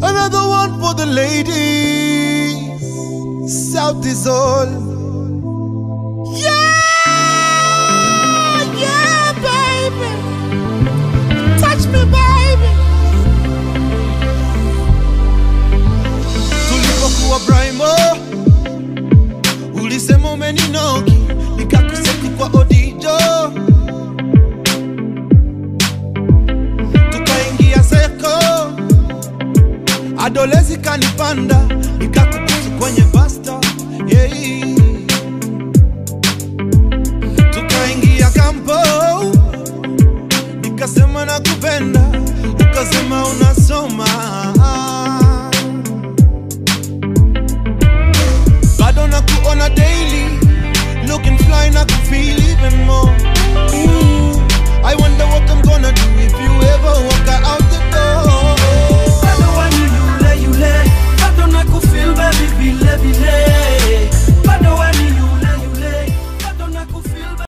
Another one for the ladies. South is all. Yeah, yeah, baby. Touch me, baby. Tulipokuwa Brimo, ulisema umeninoki, adolezi kanipanda, nikakukuzu kwenye basta yeah. Tukaingia kampo, nikasema na kupenda ukasema unasoma